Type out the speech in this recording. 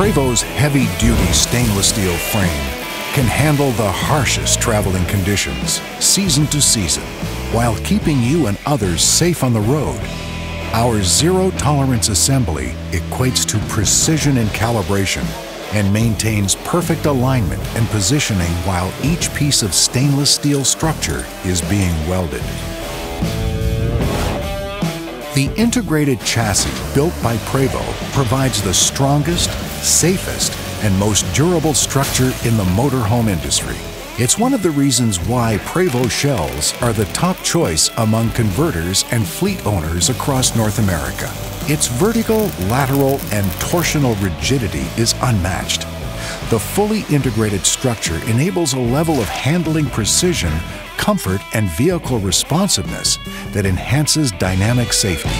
Prevost's heavy-duty stainless steel frame can handle the harshest traveling conditions, season to season, while keeping you and others safe on the road. Our zero-tolerance assembly equates to precision in calibration and maintains perfect alignment and positioning while each piece of stainless steel structure is being welded. The integrated chassis built by Prevost provides the strongest, safest, and most durable structure in the motorhome industry. It's one of the reasons why Prevost shells are the top choice among converters and fleet owners across North America. Its vertical, lateral, and torsional rigidity is unmatched. The fully integrated structure enables a level of handling precision, comfort, and vehicle responsiveness that enhances dynamic safety.